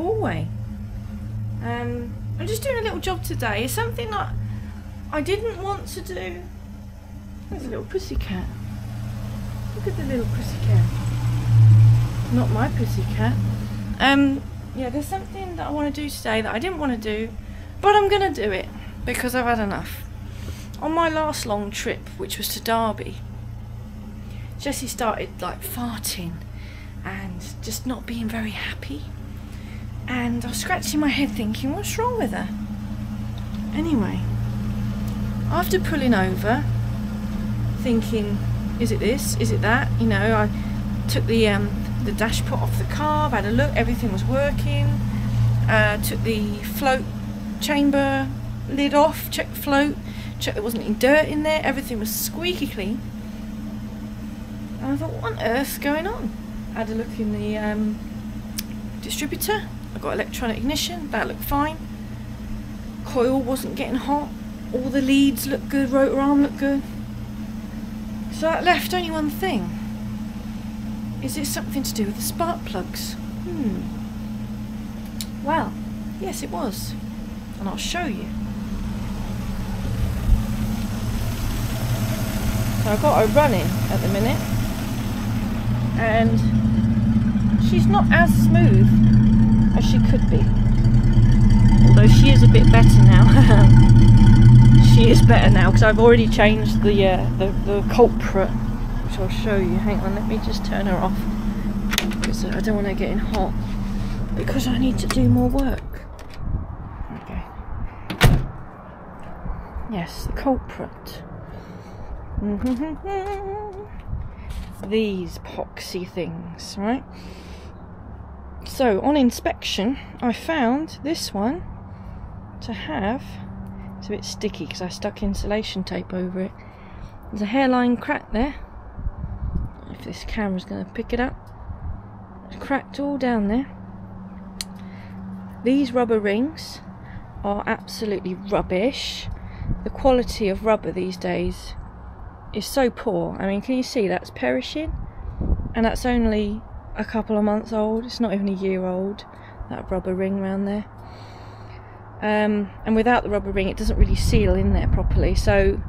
hallway. Um, I'm just doing a little job today. It's something that I didn't want to do. There's a little pussycat. Look at the little pussycat. Not my pussycat. Um, yeah, there's something that I want to do today that I didn't want to do, but I'm going to do it because I've had enough. On my last long trip, which was to Derby, Jessie started like farting and just not being very happy. And I was scratching my head thinking, what's wrong with her? Anyway, after pulling over, thinking, is it this? Is it that? You know, I took the um, the dash pot off the car, I've had a look, everything was working. Uh, took the float chamber lid off, checked the float, checked there wasn't any dirt in there, everything was squeaky clean. And I thought, what on earth's going on? I had a look in the um, distributor. Got electronic ignition, that looked fine. Coil wasn't getting hot. All the leads looked good, rotor arm looked good. So that left only one thing. Is it something to do with the spark plugs? Hmm. Well, yes it was. And I'll show you. So I've got her running at the minute. And she's not as smooth as she could be. Although she is a bit better now. she is better now because I've already changed the, uh, the, the culprit, which I'll show you. Hang on, let me just turn her off because I don't want her getting hot because I need to do more work. Okay. Yes, the culprit. These poxy things, right? So on inspection, I found this one to have, it's a bit sticky because I stuck insulation tape over it. There's a hairline crack there. If this camera's going to pick it up. It's cracked all down there. These rubber rings are absolutely rubbish. The quality of rubber these days is so poor. I mean, can you see that's perishing? And that's only a couple of months old. It's not even a year old. That rubber ring around there. Um, and without the rubber ring, it doesn't really seal in there properly. So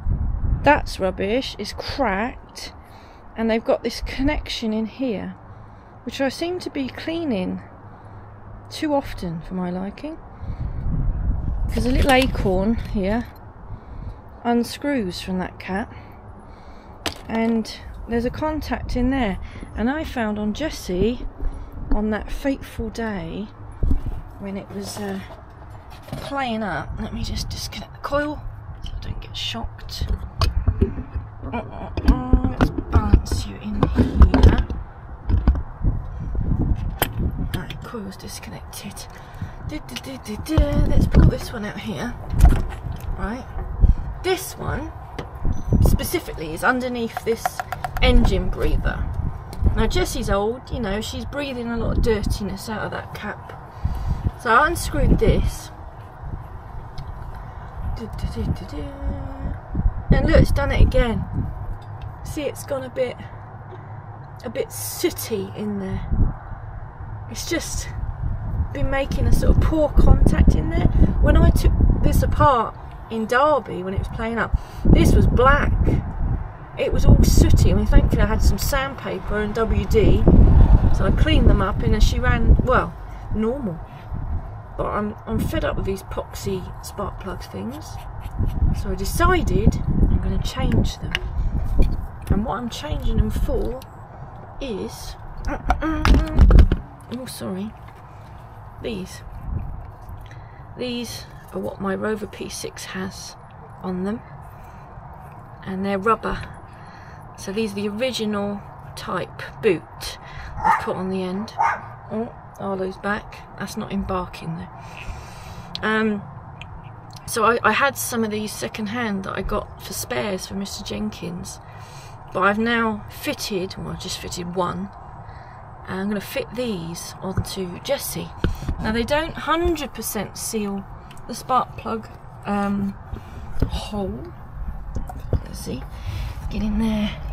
that's rubbish. It's cracked, and they've got this connection in here, which I seem to be cleaning too often for my liking. There's a little acorn here unscrews from that cat, and there's a contact in there. And I found on Jesse on that fateful day when it was uh, playing up let me just disconnect the coil so I don't get shocked. Uh, uh, uh, let's balance you in here. Right coil's disconnected. Let's pull this one out here. Right. This one specifically is underneath this engine breather. Now Jessie's old, you know, she's breathing a lot of dirtiness out of that cap. So I unscrewed this. And look, it's done it again. See, it's gone a bit, a bit sooty in there. It's just been making a sort of poor contact in there. When I took this apart in Derby, when it was playing up, this was black it was all sooty. I mean, thankfully I had some sandpaper and WD, so I cleaned them up and then she ran, well, normal. But I'm, I'm fed up with these poxy spark plug things, so I decided I'm going to change them. And what I'm changing them for is, oh sorry, these. These are what my Rover P6 has on them and they're rubber so these are the original type boot I've put on the end. Oh, Arlo's back. That's not embarking though. Um, so I, I had some of these second hand that I got for spares for Mr. Jenkins. But I've now fitted, well I've just fitted one. And I'm going to fit these onto Jessie. Now they don't 100% seal the spark plug um, hole. Let's see. Get in there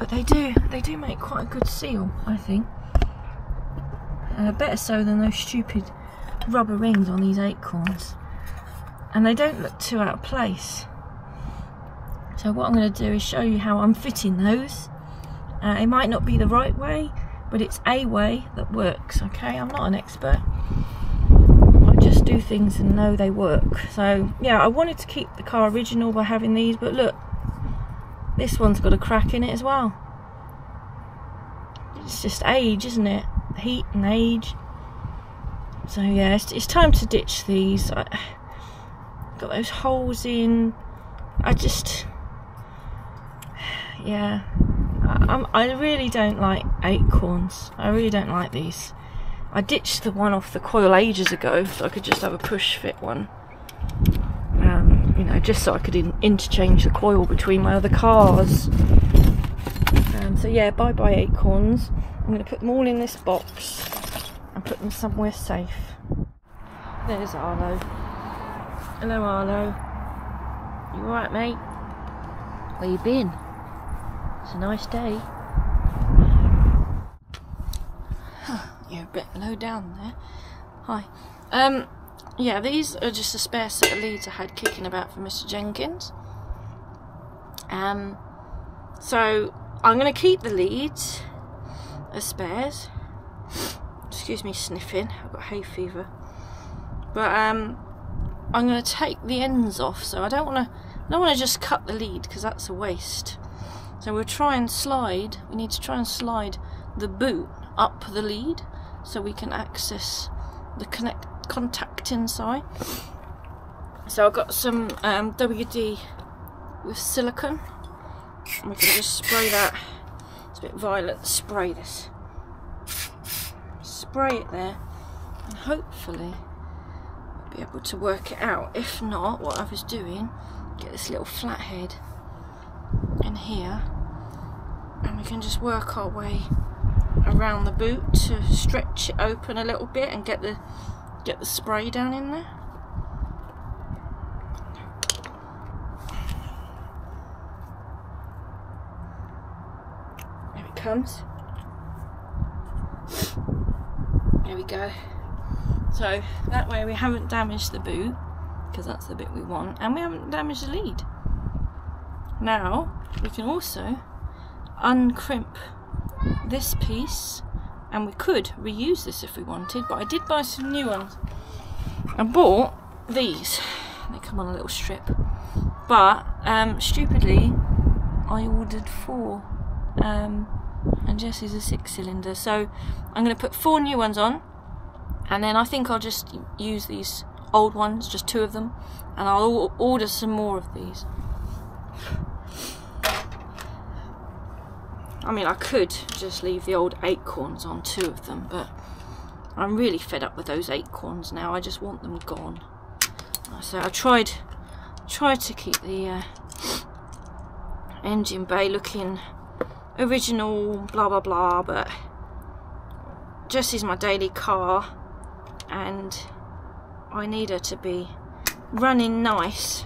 But they do, they do make quite a good seal, I think. Uh, better so than those stupid rubber rings on these acorns. And they don't look too out of place. So what I'm going to do is show you how I'm fitting those. Uh, it might not be the right way, but it's a way that works, okay? I'm not an expert. Things and know they work. So, yeah, I wanted to keep the car original by having these, but look, this one's got a crack in it as well. It's just age, isn't it? Heat and age. So, yeah, it's, it's time to ditch these. I, got those holes in. I just... Yeah, I, I really don't like acorns. I really don't like these. I ditched the one off the coil ages ago so I could just have a push fit one. Um, you know, just so I could in interchange the coil between my other cars. Um, so yeah, bye bye acorns. I'm going to put them all in this box and put them somewhere safe. There's Arlo. Hello Arlo. You alright mate? Where you been? It's a nice day. You're a bit low down there. Hi. Um, yeah, these are just a spare set of leads I had kicking about for Mr. Jenkins. Um, so I'm going to keep the leads as spares. Excuse me sniffing, I've got hay fever. But um, I'm going to take the ends off, so I don't want to. I don't want to just cut the lead because that's a waste. So we'll try and slide, we need to try and slide the boot up the lead so we can access the connect contact inside. So I've got some um, WD with silicone. We can just spray that. It's a bit violet. Spray this. Spray it there. And hopefully I'll be able to work it out. If not, what I was doing, get this little flathead in here and we can just work our way around the boot to stretch it open a little bit and get the get the spray down in there. There it comes. There we go. So that way we haven't damaged the boot because that's the bit we want and we haven't damaged the lead. Now we can also uncrimp this piece and we could reuse this if we wanted but I did buy some new ones. I bought these. They come on a little strip. But um, stupidly I ordered four um, and Jesse's a six cylinder so I'm going to put four new ones on and then I think I'll just use these old ones just two of them and I'll order some more of these I mean, I could just leave the old acorns on two of them, but I'm really fed up with those acorns now. I just want them gone. So I tried, tried to keep the uh, engine bay looking original, blah blah blah, but just Jessie's my daily car, and I need her to be running nice,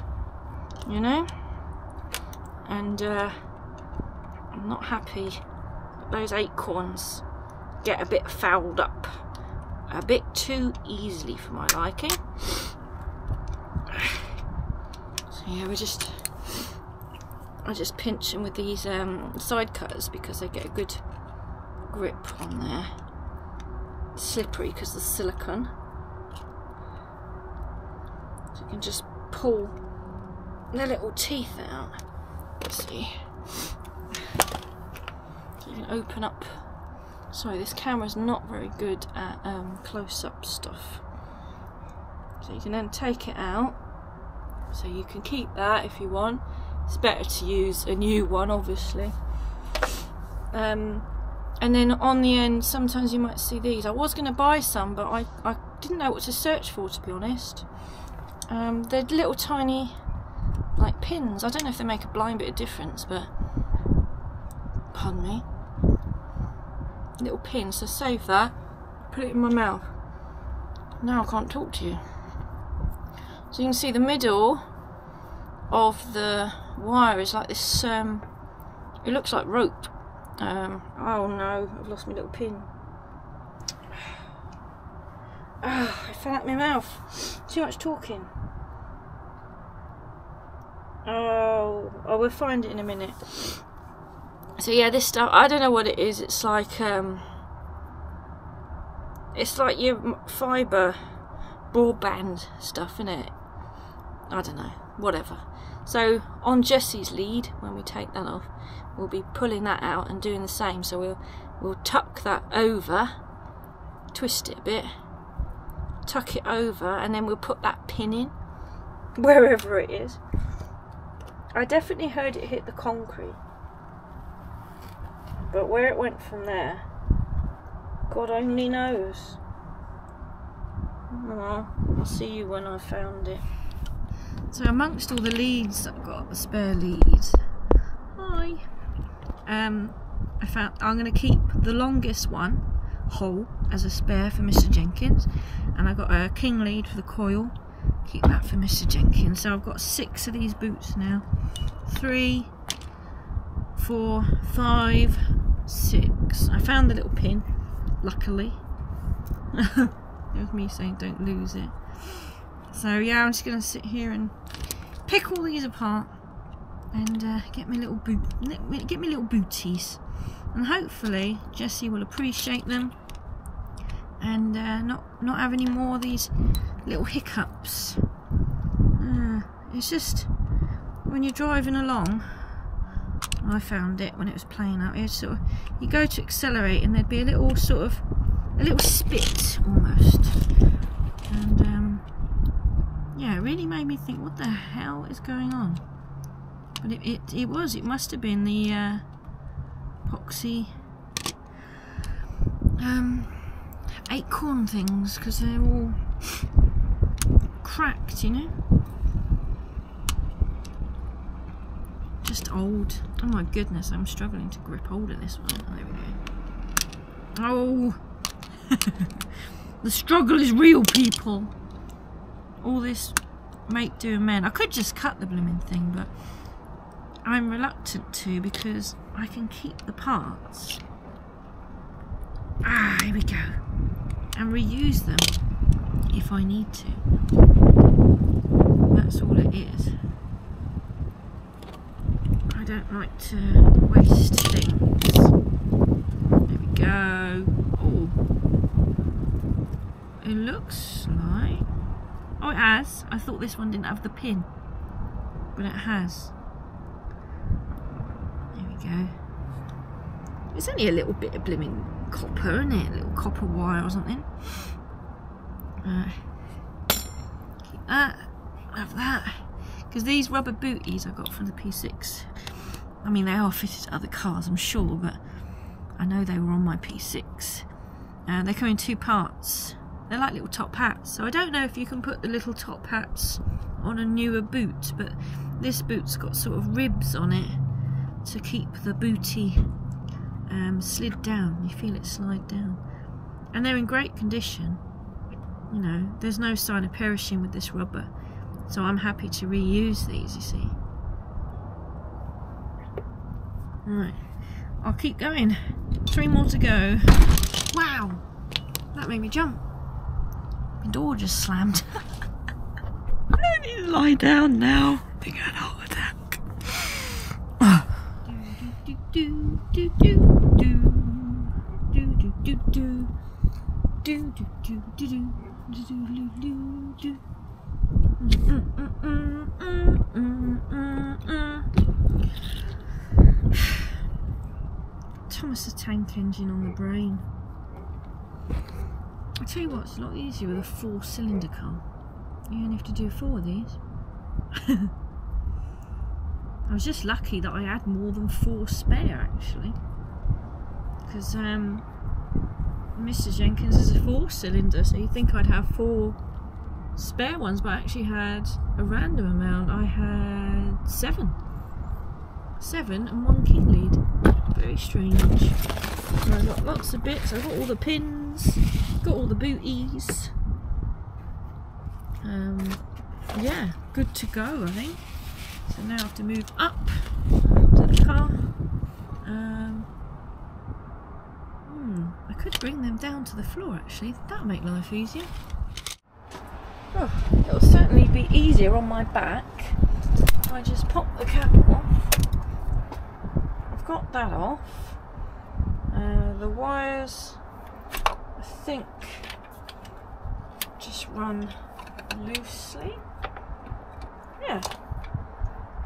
you know, and. Uh, I'm not happy those acorns get a bit fouled up a bit too easily for my liking. So yeah, we just I just pinch them with these um, side cutters because they get a good grip on there. Slippery because the silicone. So you can just pull the little teeth out. Let's see you can open up. Sorry this camera's not very good at um, close-up stuff. So you can then take it out. So you can keep that if you want. It's better to use a new one obviously. Um, and then on the end sometimes you might see these. I was going to buy some but I, I didn't know what to search for to be honest. Um, they're little tiny like pins. I don't know if they make a blind bit of difference but me little pin so save that put it in my mouth now I can't talk to you so you can see the middle of the wire is like this um, it looks like rope Um, oh no, I've lost my little pin. Ah, it fell out of my mouth. Too much talking. Oh, oh, we'll find it in a minute. So yeah, this stuff, I don't know what it is. It's like, um, it's like your fibre broadband stuff, isn't it? I don't know, whatever. So on Jesse's lead, when we take that off, we'll be pulling that out and doing the same. So we'll we'll tuck that over, twist it a bit, tuck it over, and then we'll put that pin in wherever it is. I definitely heard it hit the concrete, but where it went from there, God only knows. Well, I'll see you when I found it. So amongst all the leads I've got, the spare leads, hi, um, I found I'm going to keep the longest one whole as a spare for Mr Jenkins. And I've got a king lead for the coil. Keep that for Mr Jenkins. So I've got six of these boots now. Three four five six I found the little pin luckily it was me saying don't lose it so yeah I'm just gonna sit here and pick all these apart and uh, get me little boot, get me little booties, and hopefully Jesse will appreciate them and uh, not not have any more of these little hiccups. Uh, it's just when you're driving along. I found it when it was playing out here of you go to accelerate and there'd be a little sort of a little spit almost, and um, yeah, it really made me think, what the hell is going on? But it, it, it was, it must have been the uh, epoxy um, acorn things because they're all cracked, you know? Just old. Oh my goodness, I'm struggling to grip hold of this one. Oh, there we go. Oh! the struggle is real, people. All this make do men. I could just cut the blooming thing, but I'm reluctant to because I can keep the parts. Ah, here we go. And reuse them if I need to. That's all it is. I don't like to waste things. There we go. Oh. It looks like... Oh, it has. I thought this one didn't have the pin. But it has There we go. It's only a little bit of blooming copper, isn't it? A little copper wire or something. Uh, keep that. Have that. Because these rubber booties I got from the P6, I mean, they are fitted to other cars, I'm sure, but I know they were on my P6. And they come in two parts. They're like little top hats. So I don't know if you can put the little top hats on a newer boot, but this boot's got sort of ribs on it to keep the booty um, slid down. You feel it slide down. And they're in great condition. You know, there's no sign of perishing with this rubber. So I'm happy to reuse these, you see. Right, I'll keep going. Three more to go. Wow, that made me jump. The door just slammed. I need to lie down now. I think I do do do do Thomas the Tank Engine on the brain. I tell you what, it's a lot easier with a four cylinder car. You only have to do four of these. I was just lucky that I had more than four spare actually. Because um, Mr. Jenkins is a four cylinder, so you'd think I'd have four spare ones, but I actually had a random amount. I had seven. Seven and one king lead. Very strange. I've got lots of bits. I've got all the pins, got all the booties. Um, yeah, good to go, I think. So now I have to move up to the car. Um, I could bring them down to the floor actually, that'll make life easier. Oh, it'll certainly be easier on my back I just pop the cap off. Got that off. Uh, the wires, I think, just run loosely. Yeah.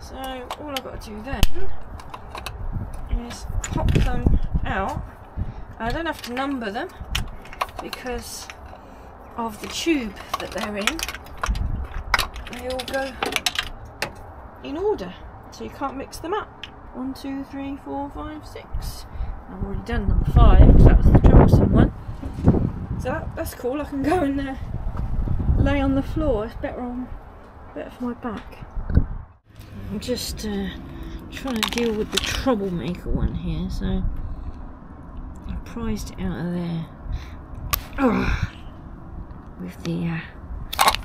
So all I've got to do then is pop them out. I don't have to number them because of the tube that they're in. They all go in order, so you can't mix them up. One, two, three, four, five, six. I've already done number five because that was the troublesome one. So that, that's cool. I can go and uh, lay on the floor. It's better on, better for my back. I'm just uh, trying to deal with the troublemaker one here, so I prized it out of there with the uh,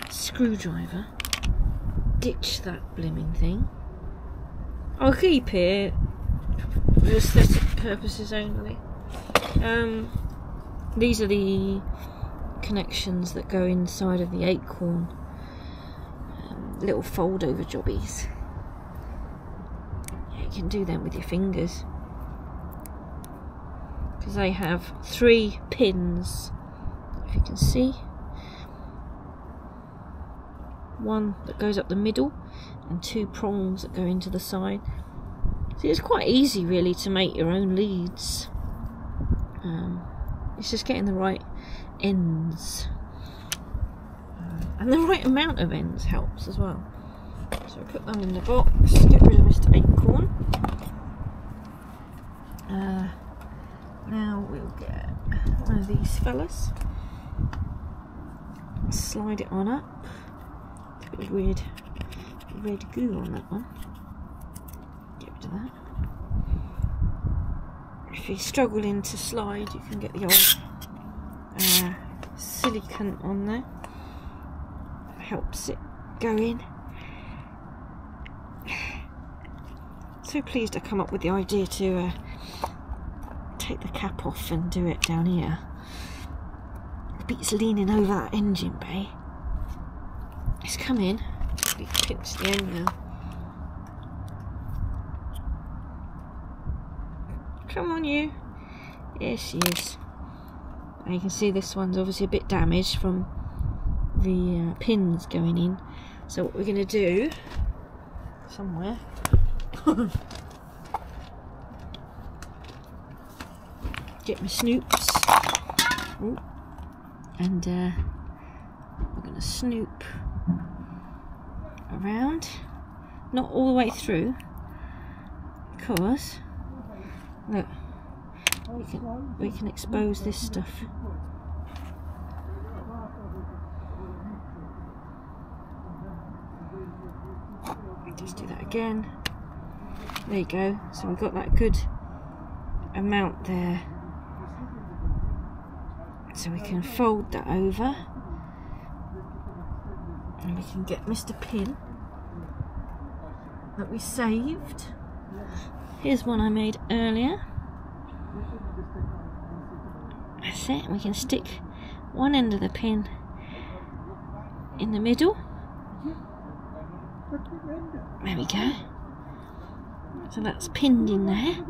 screwdriver. Ditch that blimming thing. I'll keep it for aesthetic purposes only. Um, these are the connections that go inside of the acorn. Um, little fold over jobbies You can do them with your fingers. Because they have three pins if you can see one that goes up the middle and two prongs that go into the side. So it's quite easy really to make your own leads. Um, it's just getting the right ends. Uh, and the right amount of ends helps as well. So I put them in the box, get rid of Mr Acorn. Uh, now we'll get one of these fellas, slide it on up. Bit of weird red goo on that one. Get rid of that. If you're struggling to slide, you can get the old uh, silicone on there. That helps it go in. so pleased I come up with the idea to uh, take the cap off and do it down here. The beat's leaning over that engine bay. It's coming. Pinch the end now. Come on you. Yes she is. And you can see this one's obviously a bit damaged from the uh, pins going in. So what we're going to do somewhere Get my snoops. Ooh. And uh, we're going to snoop around. Not all the way through. Because, look, we can, we can expose this stuff. Just do that again. There you go. So we've got that good amount there. So we can fold that over. And we can get Mr. Pin that we saved. Here's one I made earlier. That's it. We can stick one end of the pin in the middle. There we go. So that's pinned in there.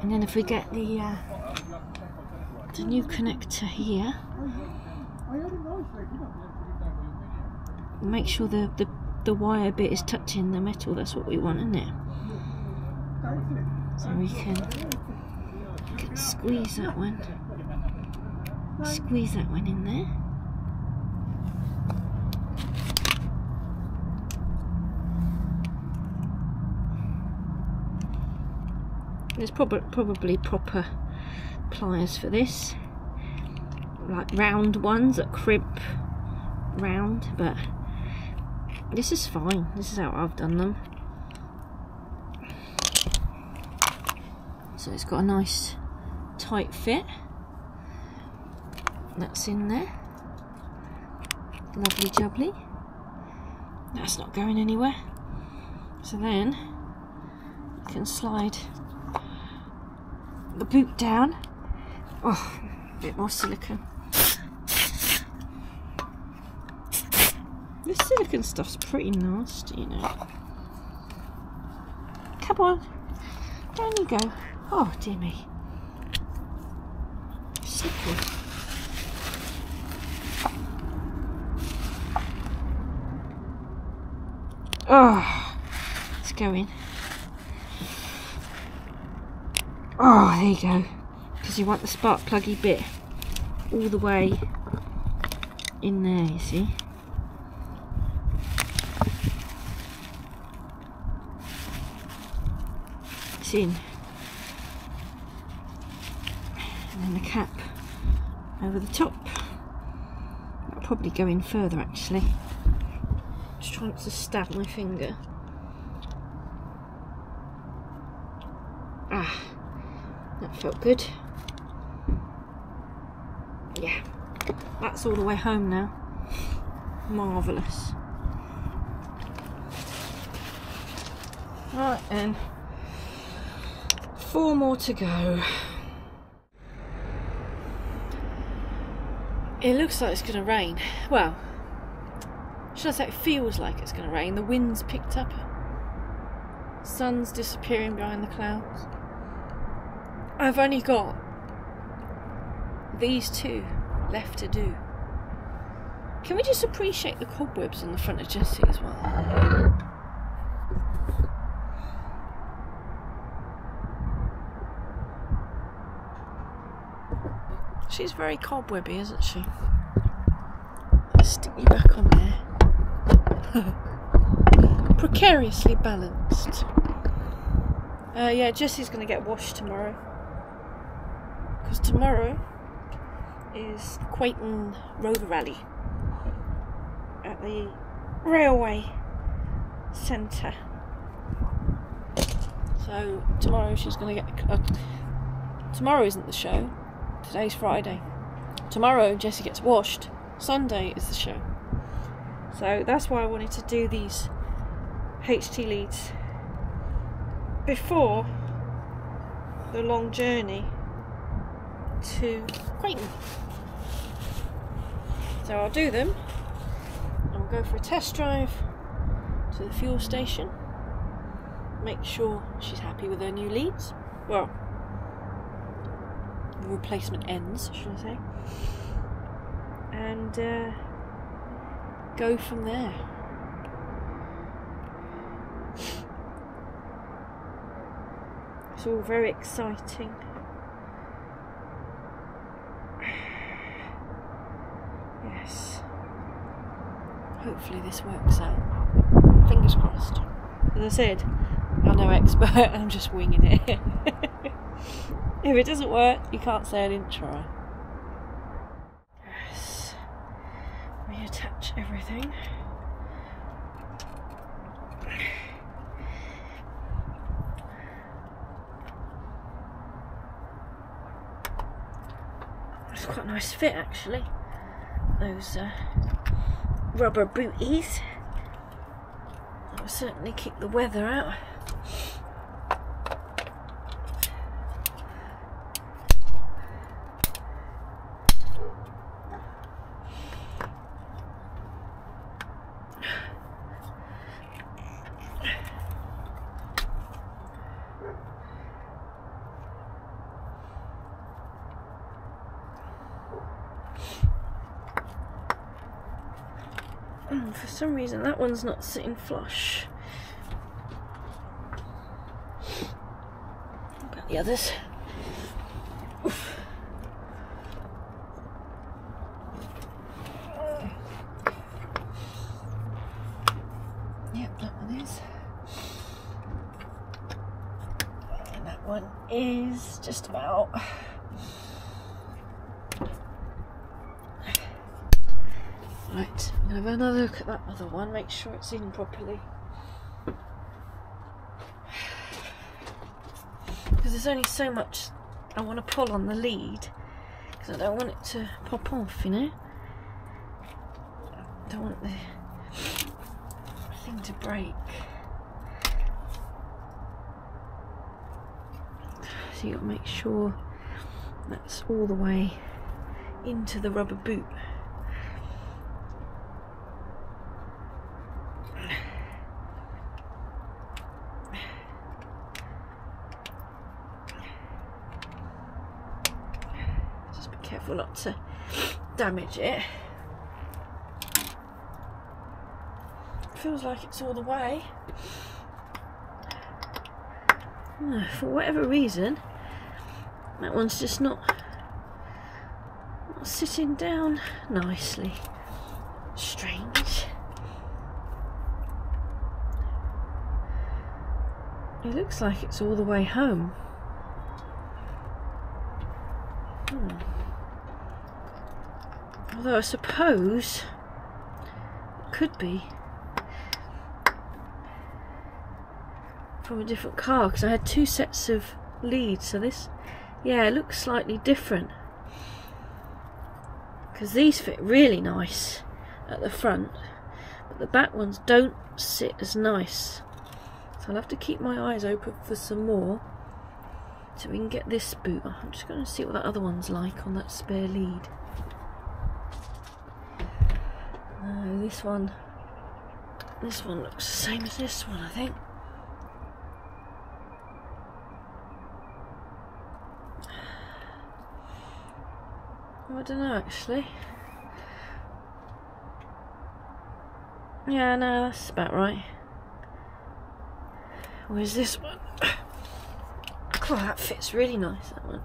And then if we get the uh, the new connector here, make sure the, the, the wire bit is touching the metal, that's what we want, isn't it? So we can, can squeeze that one, squeeze that one in there. There's prob probably proper pliers for this, like round ones that crimp round, but this is fine. This is how I've done them. So it's got a nice tight fit. That's in there. Lovely jubbly. That's not going anywhere. So then you can slide the boot down Oh, a bit more silicone. This silicone stuff's pretty nasty, you know. Come on. Down you go. Oh, dear me. Slippery. Oh, let's go in. Oh, there you go. Because you want the spark pluggy bit all the way in there, you see. It's in. And then the cap over the top. That'll probably go in further actually. Just trying to stab my finger. Ah, that felt good. Yeah, that's all the way home now. Marvellous. Right then, four more to go. It looks like it's going to rain. Well, should I say it feels like it's going to rain. The wind's picked up. Sun's disappearing behind the clouds. I've only got these two left to do. Can we just appreciate the cobwebs on the front of Jessie as well? She's very cobwebby, isn't she? Stick you back on there. Precariously balanced. Uh, yeah, Jessie's going to get washed tomorrow. Because tomorrow is Quainton Rover Rally at the railway centre. So tomorrow she's going to get. Uh, tomorrow isn't the show. Today's Friday. Tomorrow Jessie gets washed. Sunday is the show. So that's why I wanted to do these HT leads before the long journey to Quainton. So I'll do them and we'll go for a test drive to the fuel station. Make sure she's happy with her new leads. Well, replacement ends, should I say. And uh, go from there. It's all very exciting. Yes. Hopefully this works out. Fingers crossed. As I said, I'm no expert, I'm just winging it. if it doesn't work, you can't say I didn't try. Yes. Reattach everything. It's quite a nice fit actually. Those uh, rubber booties. That will certainly keep the weather out. Mm, for some reason that one's not sitting flush. About the others. Yep, that one is. And that one is just about. Right, I'm gonna have another look at that other one, make sure it's in properly. Because there's only so much I want to pull on the lead, because I don't want it to pop off, you know? I don't want the thing to break. So you gotta make sure That's all the way into the rubber boot. Careful not to damage it. Feels like it's all the way. For whatever reason, that one's just not, not sitting down nicely. Strange. It looks like it's all the way home. Hmm. Although I suppose it could be from a different car because I had two sets of leads so this. Yeah it looks slightly different. Because these fit really nice at the front but the back ones don't sit as nice. So I'll have to keep my eyes open for some more so we can get this boot. I'm just going to see what that other one's like on that spare lead no this one this one looks the same as this one I think I don't know actually. Yeah, no, that's about right. Where's this one? Oh, that fits really nice, that one.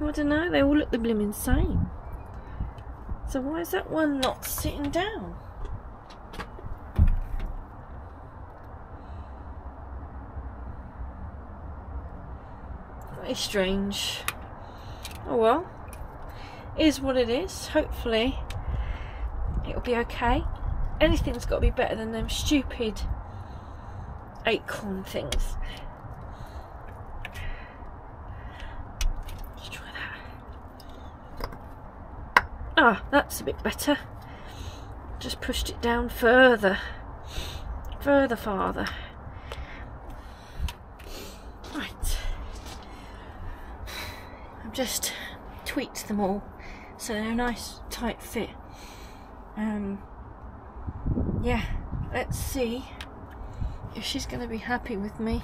I don't know, they all look the blimmin' same. So why is that one not sitting down? Very strange. Oh well, is what it is. Hopefully, it'll be okay. Anything's got to be better than them stupid acorn things. Let's try that. Ah, that's a bit better. Just pushed it down further. Further, farther. Right. I've just tweaked them all so they're a nice tight fit. Um, yeah, let's see if she's going to be happy with me.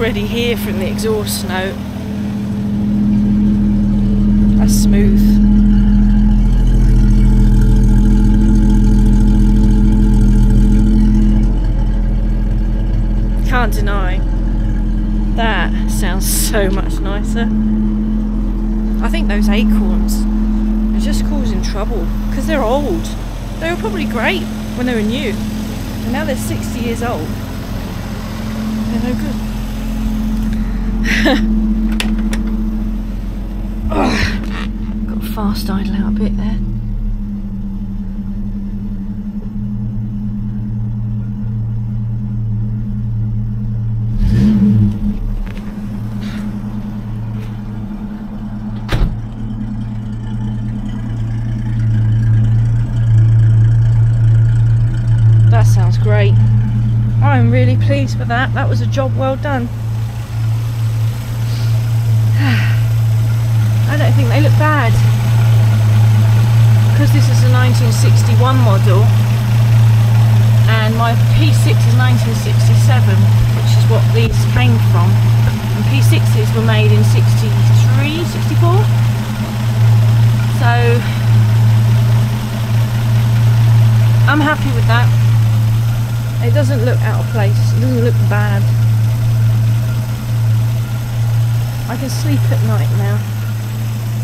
Already hear from the exhaust note. That's smooth. Can't deny that sounds so much nicer. I think those acorns are just causing trouble because they're old. They were probably great when they were new, and now they're 60 years old. They're no good got fast idle out a bit there. That sounds great. I'm really pleased with that. That was a job well done. don't think they look bad. Because this is a 1961 model and my P6 is 1967, which is what these came from. And P6s were made in 63, 64. So I'm happy with that. It doesn't look out of place, it doesn't look bad. I can sleep at night now.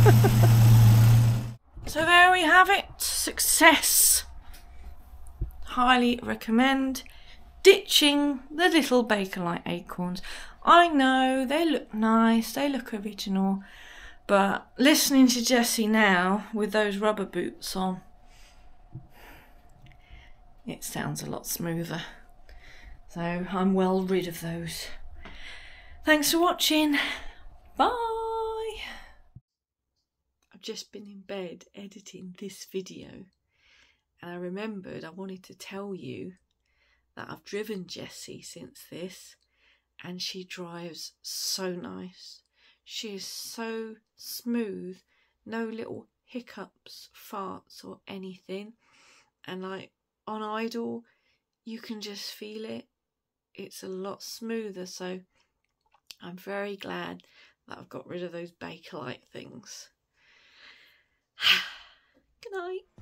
so there we have it. Success. Highly recommend ditching the little Bakelite acorns. I know they look nice, they look original, But listening to Jessie now with those rubber boots on, it sounds a lot smoother. So I'm well rid of those. Thanks for watching. Bye. Just been in bed editing this video and I remembered I wanted to tell you that I've driven Jessie since this and she drives so nice. She is so smooth, no little hiccups, farts, or anything. And like on idle, you can just feel it. It's a lot smoother. So I'm very glad that I've got rid of those Bakelite things. Good night.